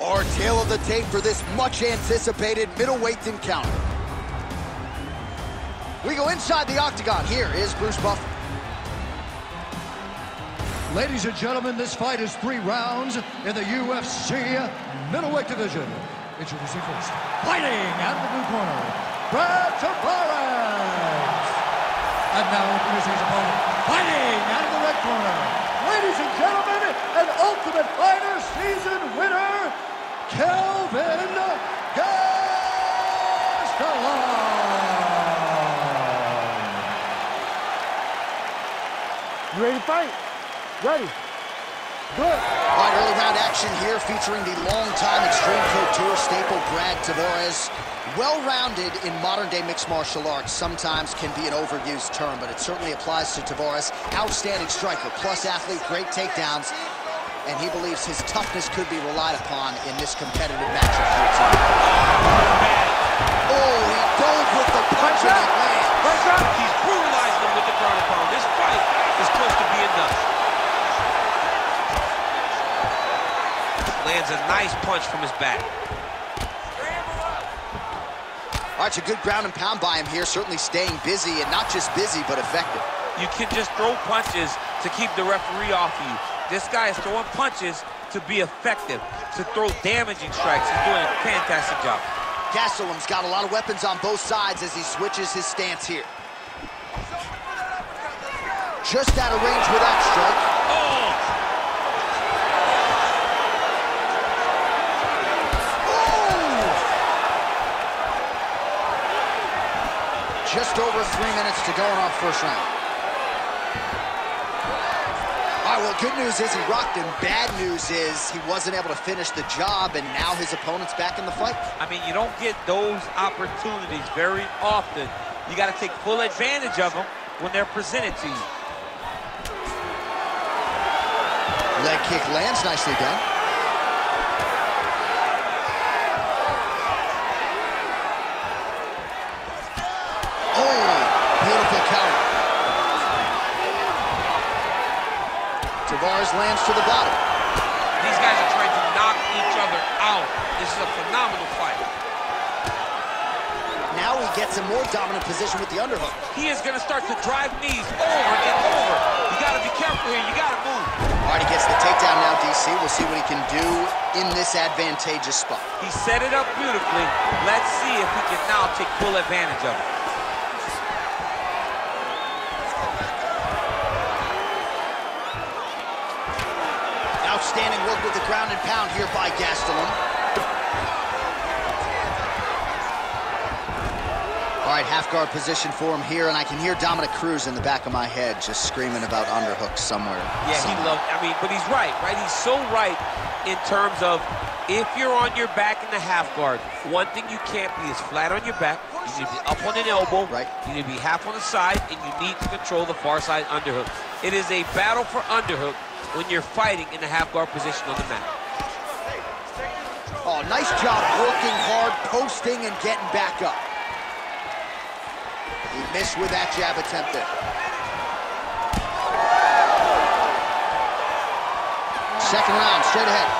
Our tale of the tape for this much-anticipated middleweight encounter. We go inside the octagon. Here is Bruce Buffer. Ladies and gentlemen, this fight is three rounds in the UFC middleweight division. Introducing first, fighting out of the blue corner, Brad Tavares. And now introducing his opponent, fighting out of the red corner. Ladies and gentlemen, an Ultimate Fighter season winner, Kelvin Gastelum. You ready to fight? Ready. Good. All right, early round action here featuring the longtime Extreme Couture staple, Brad Tavares. Well-rounded in modern-day mixed martial arts sometimes can be an overused term, but it certainly applies to Tavares. Outstanding striker, plus athlete, great takedowns, and he believes his toughness could be relied upon in this competitive matchup. Oh, he dove with the punch and it lands. Punch out. He's brutalized him with the ground and pound. This fight is close to being done. Lands a nice punch from his back. All right, it's a good ground and pound by him here, certainly staying busy, and not just busy, but effective. You can just throw punches to keep the referee off of you. This guy is throwing punches to be effective, to throw damaging strikes. He's doing a fantastic job. Gastelum's got a lot of weapons on both sides as he switches his stance here. Just out of range with that strike. Oh! Just over three minutes to go in our first round. All right, well, good news is he rocked him. Bad news is he wasn't able to finish the job, and now his opponent's back in the fight. I mean, you don't get those opportunities very often. You got to take full advantage of them when they're presented to you. Leg kick lands, nicely done. Tavares lands to the bottom. These guys are trying to knock each other out. This is a phenomenal fight. Now he gets a more dominant position with the underhook. He is going to start to drive knees over and over. You got to be careful here. You got to move. All right, he gets the takedown now, DC. We'll see what he can do in this advantageous spot. He set it up beautifully. Let's see if he can now take full advantage of it. Ground and pound here by Gastelum. All right, half guard position for him here, and I can hear Dominick Cruz in the back of my head just screaming about underhooks somewhere. Yeah, he somehow. loved, I mean, but he's right, right? He's so right in terms of if you're on your back in the half guard, one thing you can't be is flat on your back. You need to be up on an elbow. Right. You need to be half on the side, and you need to control the far side underhook. It is a battle for underhook when you're fighting in the half guard position on the mat. Oh, nice job working hard, posting, and getting back up. He missed with that jab attempt there. Second round, straight ahead.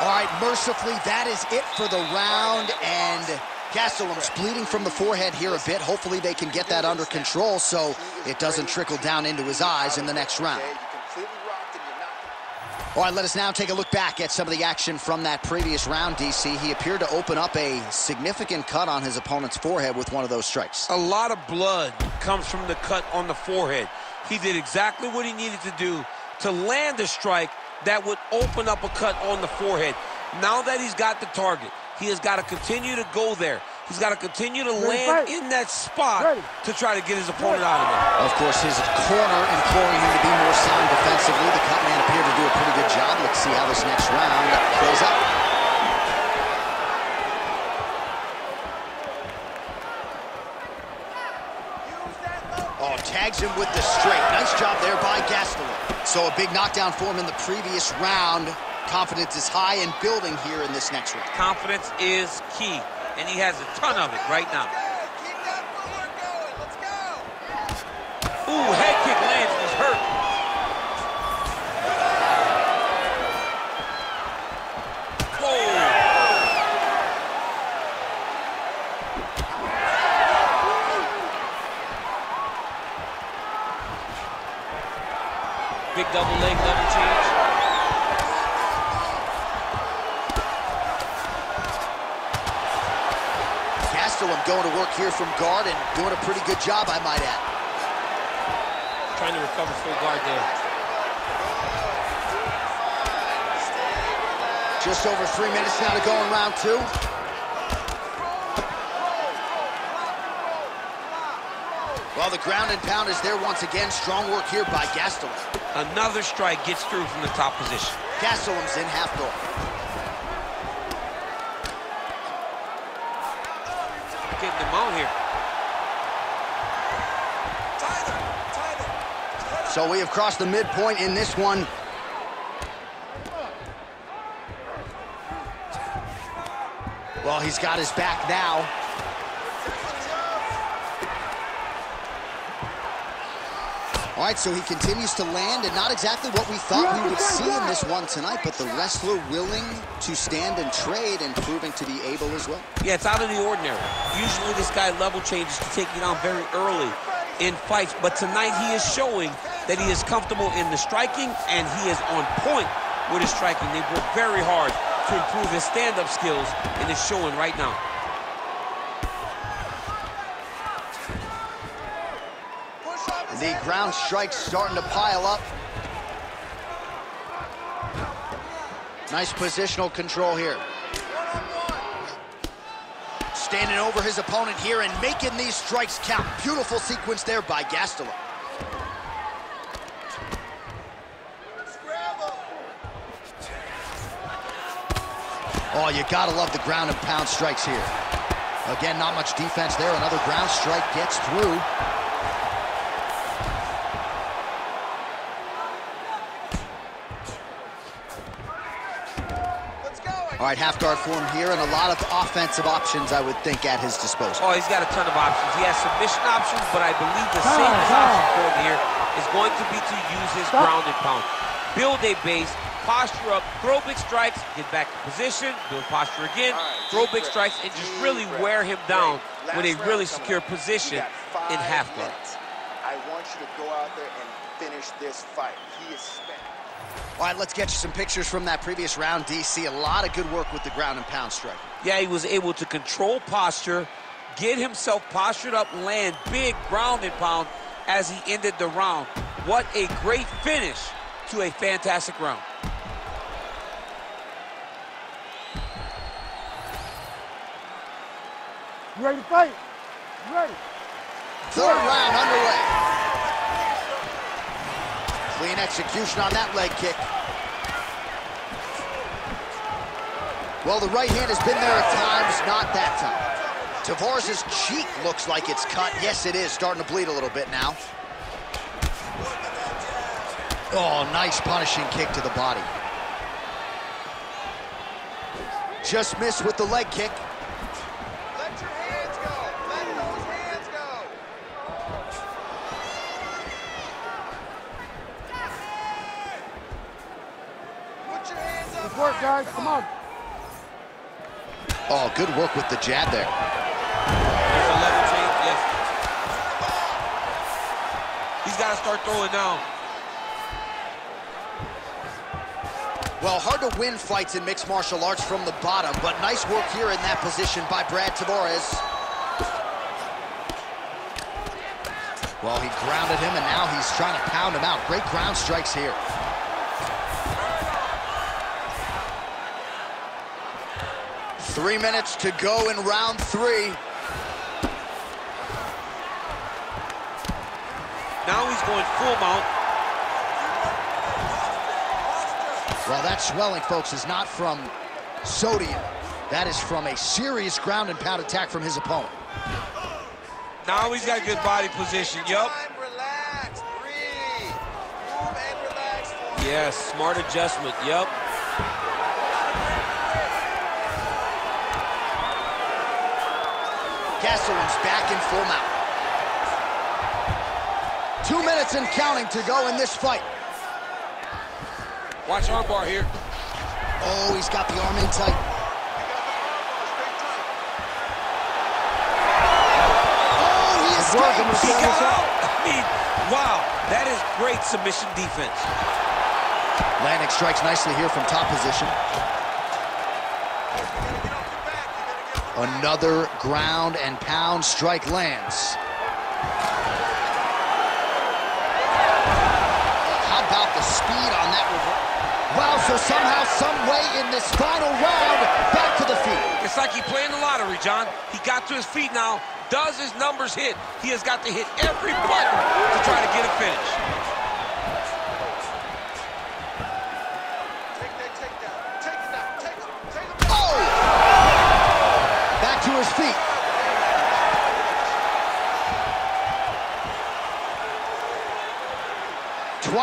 All right, mercifully, that is it for the round, and Gastelum's bleeding from the forehead here a bit. Hopefully they can get that under control so it doesn't trickle down into his eyes in the next round. All right, let us now take a look back at some of the action from that previous round, DC. He appeared to open up a significant cut on his opponent's forehead with one of those strikes. A lot of blood comes from the cut on the forehead. He did exactly what he needed to do to land a strike that would open up a cut on the forehead. Now that he's got the target, he has got to continue to go there. He's got to continue to land fight. in that spot Ready. to try to get his opponent out of there. Of course, his corner imploring him to be more sound defensively. The cut man appeared to do a pretty good job. Let's see how this next round plays out. Oh, tags him with the straight. Nice job there by Gastelum. So a big knockdown for him in the previous round. Confidence is high and building here in this next round. Confidence is key, and he has a ton of it right now. To work here from guard and doing a pretty good job, I might add. Trying to recover full guard there. Just over three minutes now to go in round two. Well, the ground and pound is there once again. Strong work here by Gastelum. Another strike gets through from the top position. Gastelum's in half guard. Getting them out here. So we have crossed the midpoint in this one. Well, he's got his back now. All right, so he continues to land, and not exactly what we thought we would see in this one tonight, but the wrestler willing to stand and trade and proving to be able as well. Yeah, it's out of the ordinary. Usually this guy level changes to take you down very early in fights, but tonight he is showing that he is comfortable in the striking and he is on point with his striking. They've worked very hard to improve his stand-up skills and it's showing right now. The ground strikes starting to pile up. Nice positional control here. Standing over his opponent here and making these strikes count. Beautiful sequence there by Gastelum. Oh, you gotta love the ground and pound strikes here. Again, not much defense there. Another ground strike gets through. All right, half guard form here, and a lot of offensive options, I would think, at his disposal. Oh, he's got a ton of options. He has submission options, but I believe the safest option for him here is going to be to use his ground and pound. Build a base, posture up, throw big strikes, get back to position, build posture again, throw big strikes, and just really wear him down with a really secure position in half guard. I want you to go out there and finish this fight. He is spent. All right, let's get you some pictures from that previous round, DC. A lot of good work with the ground and pound striking. Yeah, he was able to control posture, get himself postured up, land big ground and pound as he ended the round. What a great finish to a fantastic round. You ready to fight? You ready? Third round underway. Clean execution on that leg kick. Well, the right hand has been there at times, not that time. Tavares' cheek looks like it's cut. Yes, it is. Starting to bleed a little bit now. Oh, nice punishing kick to the body. Just missed with the leg kick. Let your hands go. Let those hands go. Put your hands up. Good work, guys. Come on. Oh, good work with the jab there. There's a level change, yes. He's got to start throwing now. Well, hard to win fights in mixed martial arts from the bottom, but nice work here in that position by Brad Tavares. Well, he grounded him, and now he's trying to pound him out. Great ground strikes here. Three minutes to go in round three. Now he's going full mount. Well, that swelling, folks, is not from sodium. That is from a serious ground and pound attack from his opponent. Now he's got good body position. Yup. Time, relax, breathe. Move and relax. Yes, smart adjustment. Yup. Gastelum's back in full mount. Two minutes and counting to go in this fight. Watch armbar here. Oh, he's got the arm in tight. Oh, he Good work. I'm escapes. He got set this up. out. I mean, wow. That is great submission defense. Landing strikes nicely here from top position. Another ground and pound strike lands. How about the speed on that reverse? Wow, so somehow, some way in this final round, back to the feet. It's like he playing the lottery, John. He got to his feet now. Does his numbers hit? He has got to hit every button to try to get a finish.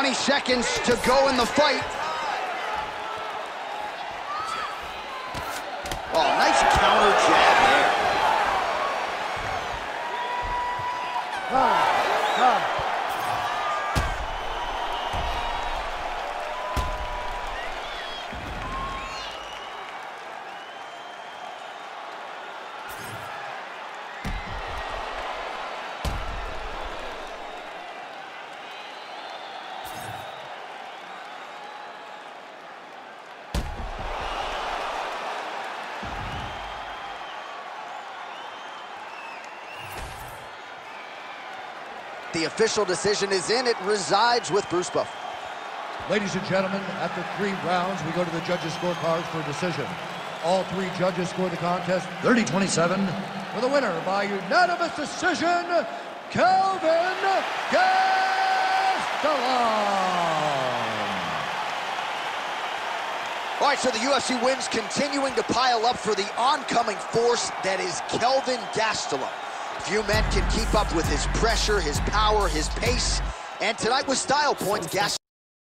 20 seconds to go in the fight. The official decision is in. It resides with Bruce Buff. Ladies and gentlemen, after three rounds, we go to the judges' scorecards for a decision. All three judges scored the contest 30-27 for the winner by unanimous decision, Kelvin Gastelum. All right, so the UFC wins, continuing to pile up for the oncoming force that is Kelvin Gastelum. Few men can keep up with his pressure, his power, his pace, and tonight with style points, Gastelum.